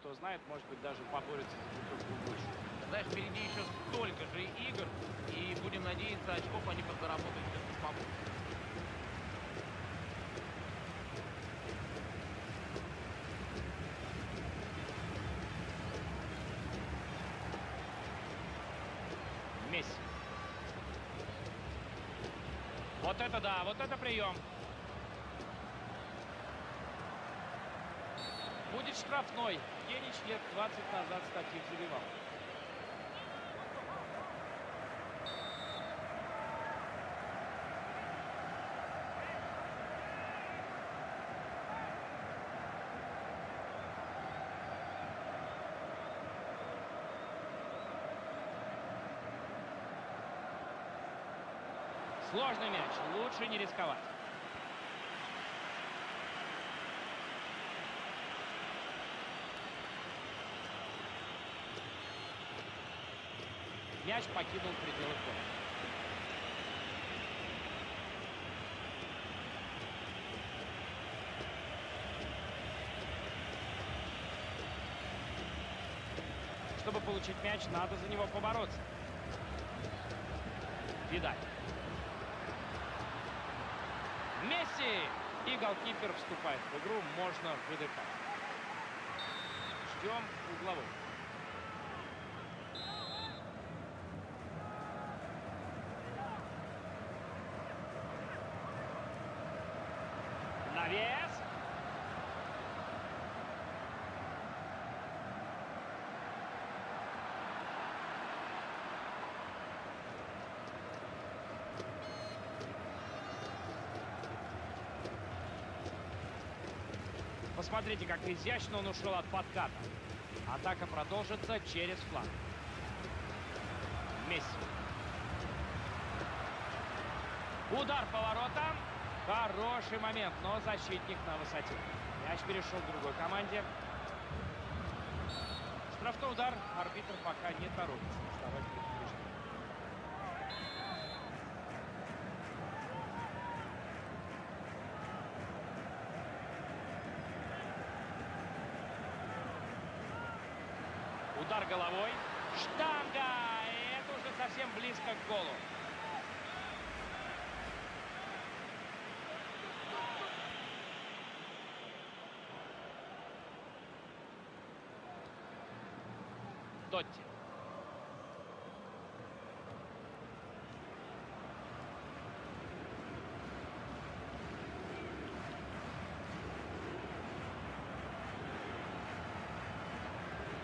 кто знает, может быть, даже поборется за футболку больше. Знаешь, впереди еще столько же игр, и будем надеяться, очков они подзаработают. Месси. Вот это да, вот это прием. Будет штрафной. Генич лет 20 назад с таких забивал. Сложный мяч. Лучше не рисковать. Мяч покинул пределы поля. Чтобы получить мяч, надо за него побороться. Видать. Месси! И голкипер вступает в игру, можно выдыхать. Ждем угловой. Навес! Посмотрите, как изящно он ушел от подката. Атака продолжится через фланг. Месси. Удар поворотом. Хороший момент, но защитник на высоте. Мяч перешел к другой команде. Штрафной удар. Арбитр пока не торопится предупреждение. Удар головой. Штанга! И это уже совсем близко к голу. Тотти.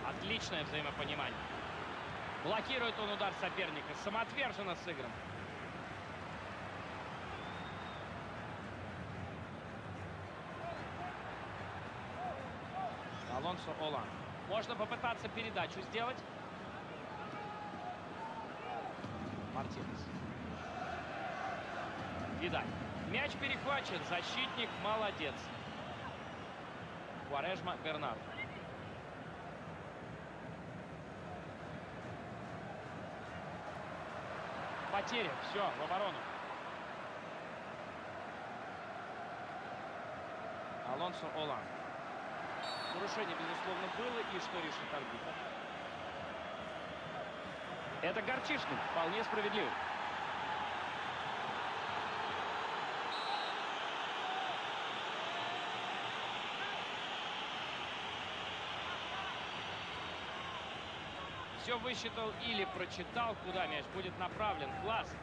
Отличное взаимопонимание. Блокирует он удар соперника. Самоотверженно сыгран. Алонсо Олан. Можно попытаться передачу сделать. Мартинес. Видаль. Мяч перехвачен. Защитник молодец. Куарежма Бернард. Потеря. Все, в оборону. Алонсо Олан. Нарушение, безусловно, было. И что решит арбитр? Это Горчишник. Вполне справедливо. Все высчитал или прочитал, куда мяч будет направлен. Класс.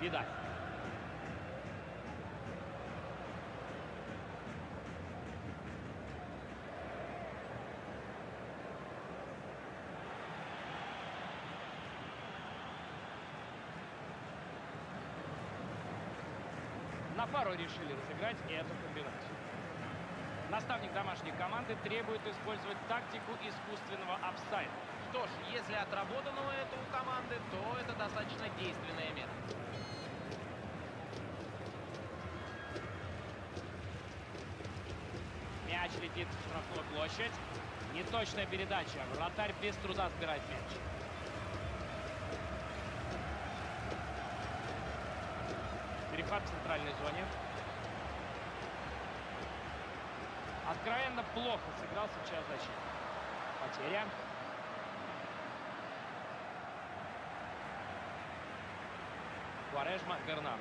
Видаль. На пару решили разыграть эту комбинацию. Наставник домашней команды требует использовать тактику искусственного офсайда. Что ж, если отработано это у команды, то это достаточно действенная мера. Мяч летит в штрафную площадь. Неточная передача. Вратарь без труда сбирает мяч. Зоне. Откровенно плохо сыграл сейчас защитник. Потеря. Куарежма Бернард.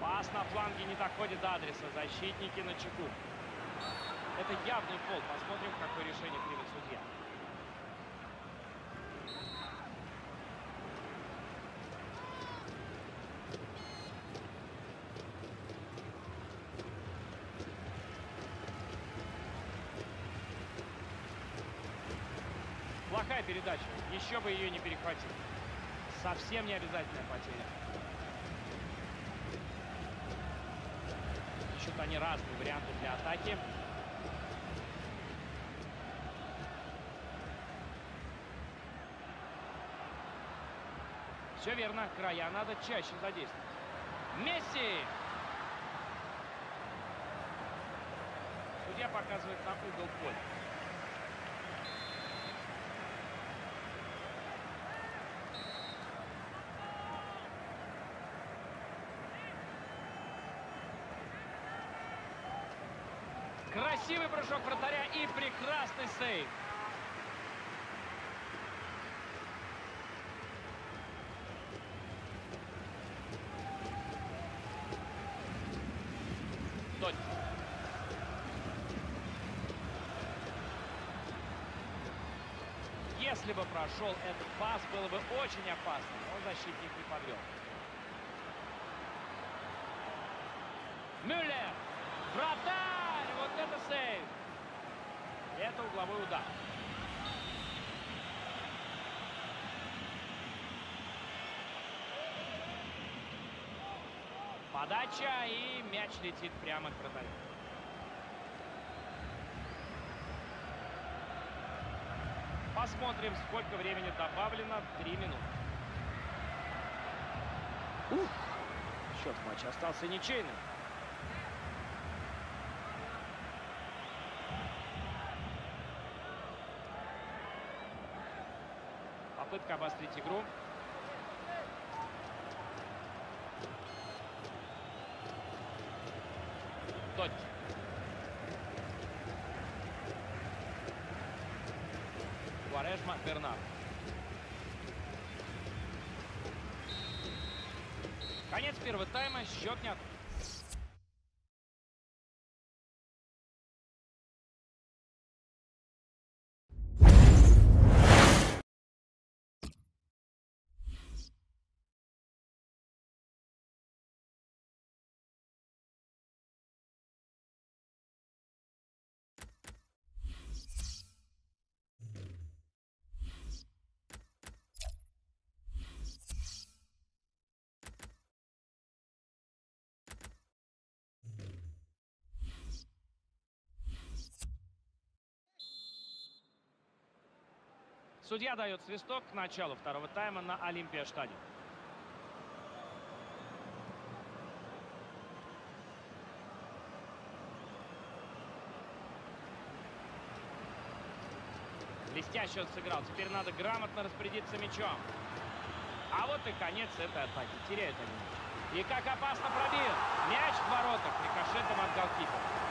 Пас на фланге не доходит до адреса. Защитники на чеку. Это явный фол. Посмотрим, какое решение примет судья. Плохая передача. Еще бы ее не перехватил. Совсем не обязательная потеря. Ищут они разные варианты для атаки. Все верно, края надо чаще задействовать. Месси! Судья показывает на угол поля. Красивый прыжок вратаря и прекрасный сейв. Если бы прошел этот пас, было бы очень опасно, но защитник не подвел. Мюллер! Вратарь! Вот это сейв! Это угловой удар. Подача и мяч летит прямо к вратарю. Посмотрим, сколько времени добавлено. Три минуты. Ух! Счет матча остался ничейным. Попытка обострить игру. Тотти. Куарежма Бернард. Конец первого тайма. Счет не от... Судья дает свисток к началу второго тайма на Олимпия стадион. Блестяще он сыграл. Теперь надо грамотно распорядиться мячом. А вот и конец этой атаки. Теряют они. И как опасно пробил. Мяч в воротах. Рикошетом от голкипера.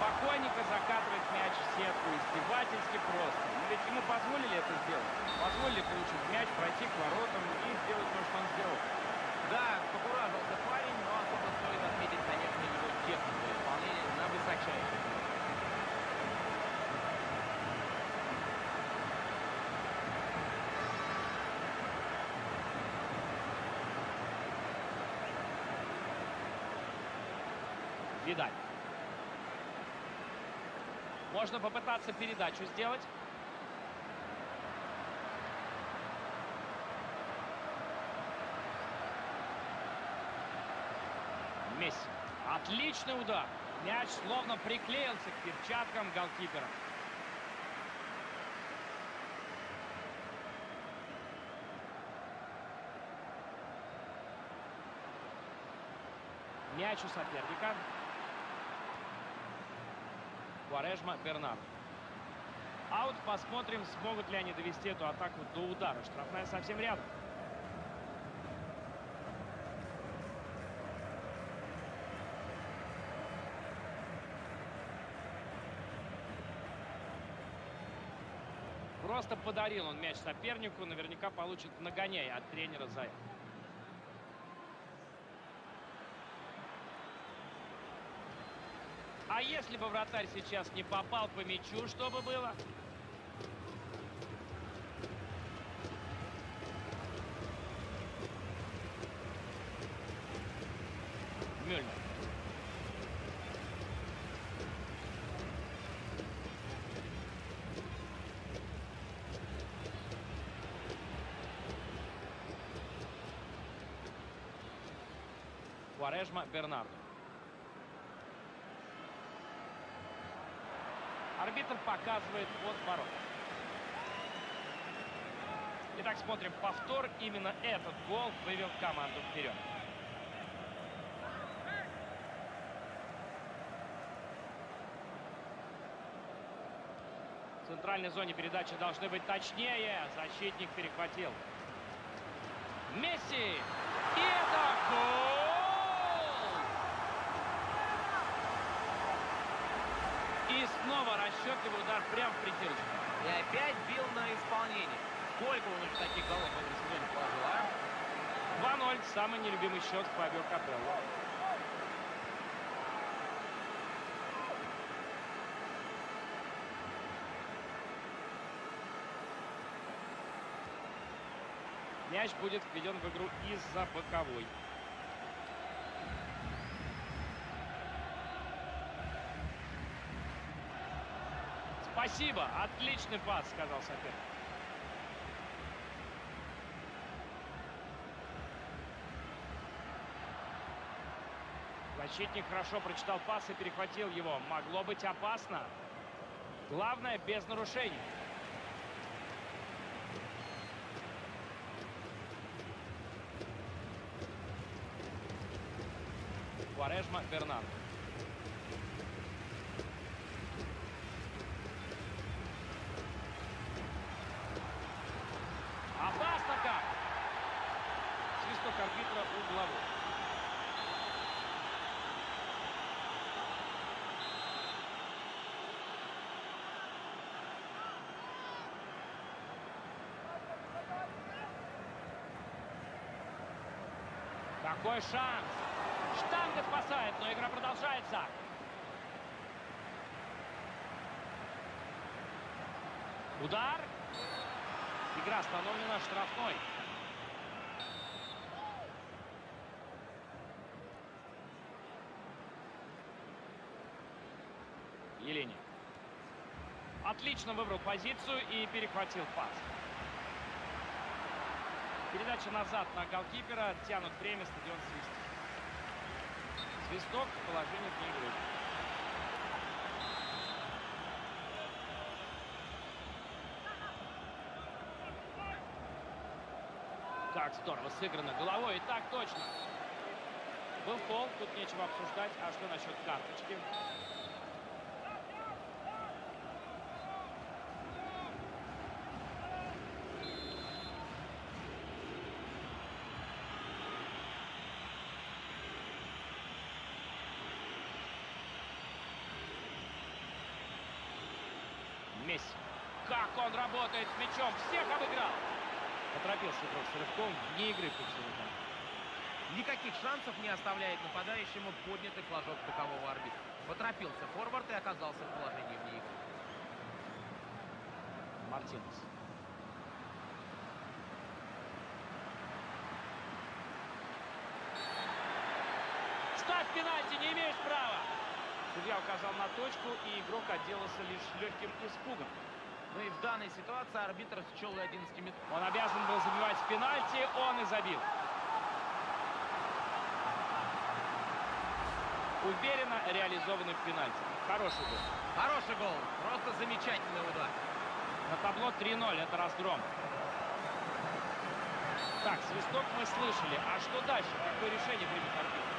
Спокойненько закатывает мяч в сетку. Издевательски просто. Но ведь ему позволили это сделать. Позволили получить мяч, пройти к воротам и сделать то, что он сделал. Да, покуражился парень, но особо стоит отметить, конечно, его технику исполнения на высочайшем. Видаль. Можно попытаться передачу сделать. Месси. Отличный удар. Мяч словно приклеился к перчаткам голкипера. Мяч у соперника. Куарежма, Бернард. А вот посмотрим, смогут ли они довести эту атаку до удара. Штрафная совсем рядом. Просто подарил он мяч сопернику. Наверняка получит нагоняй от тренера за это. А если бы вратарь сейчас не попал по мячу, что бы было? Мюльнер. Куарежма, Бернардо. Арбитр показывает от ворот. Итак, смотрим повтор. Именно этот гол вывел команду вперед. В центральной зоне передачи должны быть точнее. Защитник перехватил. Месси! И это гол! И снова расчетливый удар прямо в притирочку. И опять бил на исполнение. Сколько он уже таких голов в этом сезоне положил, а? 2-0. Самый нелюбимый счет Фабио Капелло. Мяч будет введен в игру из-за боковой. Спасибо. Отличный пас, сказал соперник. Защитник хорошо прочитал пас и перехватил его. Могло быть опасно. Главное, без нарушений. Куарежма, Бернард. Опасно как! Свисток арбитра угловой. Какой шанс! Штанга спасает, но игра продолжается. Удар. Игра остановлена штрафной. Елени. Отлично выбрал позицию и перехватил пас. Передача назад на голкипера. Тянут время, стадион свистит. Свисток, положение вне игры. Как здорово сыграно головой. И так точно. Был фол, тут нечего обсуждать. А что насчет карточки? Месси. Как он работает с мячом. Всех обыграл. Поторопился игрок с рывком. Вне игры Куксовика. Никаких шансов не оставляет нападающему поднятый флажок бокового арбитра. Поторопился форвард и оказался в положении вне игры. Мартинес. Ставь пенальти, не имеешь права. Судья указал на точку, и игрок отделался лишь легким испугом. Ну и в данной ситуации арбитр счел 11 метров. Он обязан был забивать в пенальти, он и забил. Уверенно реализованный в пенальти. Хороший гол. Хороший гол. Просто замечательный удар. На табло 3-0. Это разгром. Так, свисток мы слышали. А что дальше? Какое решение примет арбитр?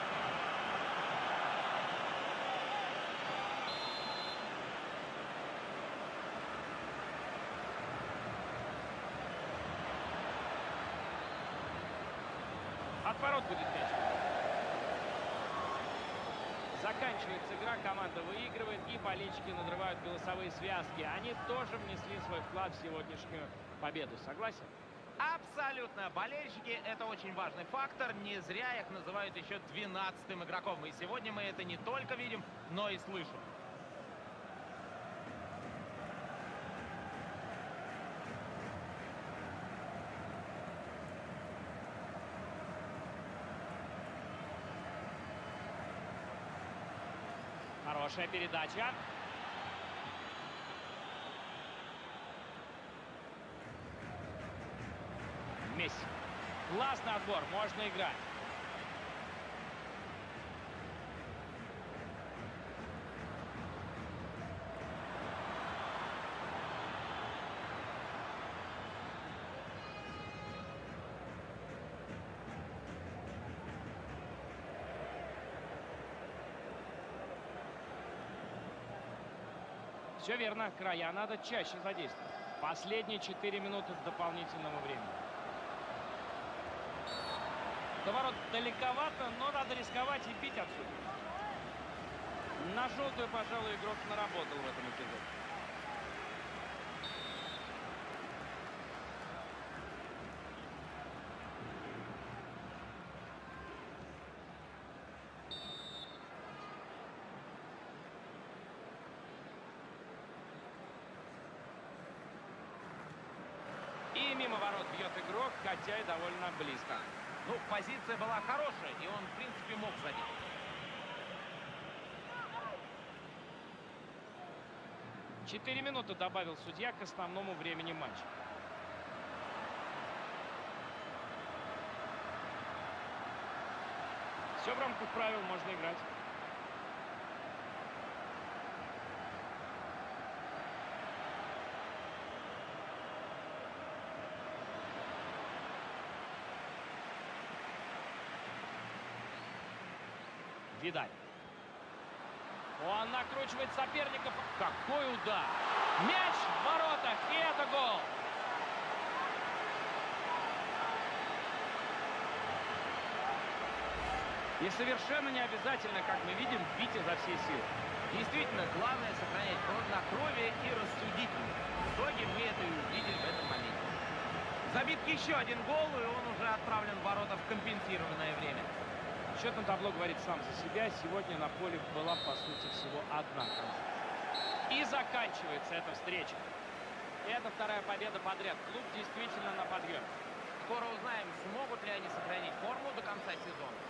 Ворот будет мяч. Заканчивается игра, команда выигрывает и болельщики надрывают голосовые связки. Они тоже внесли свой вклад в сегодняшнюю победу. Согласен? Абсолютно. Болельщики – это очень важный фактор. Не зря их называют еще 12-м игроком. И сегодня мы это не только видим, но и слышим. Хорошая передача. Месси. Классный отбор, можно играть. Все верно, края надо чаще задействовать. Последние 4 минуты дополнительного времени. До ворот далековато, но надо рисковать и бить отсюда. На желтую, пожалуй, игрок наработал в этом эпизоде. Мимо ворот бьет игрок, хотя и довольно близко. Ну, позиция была хорошая, и он, в принципе, мог забить. Четыре минуты добавил судья к основному времени матча. Все в рамках правил, можно играть. Видаль. Он накручивает соперников. Какой удар! Мяч в воротах, и это гол! И совершенно не обязательно, как мы видим, бить изо всей силы. Действительно, главное сохранять хладнокровие и рассудительность. В итоге мы это и увидели в этом моменте. Забит еще один гол, и он уже отправлен в ворота в компенсированное время. Счет на табло говорит сам за себя. Сегодня на поле была, по сути, всего одна. И заканчивается эта встреча. Это вторая победа подряд. Клуб действительно на подъеме. Скоро узнаем, смогут ли они сохранить форму до конца сезона.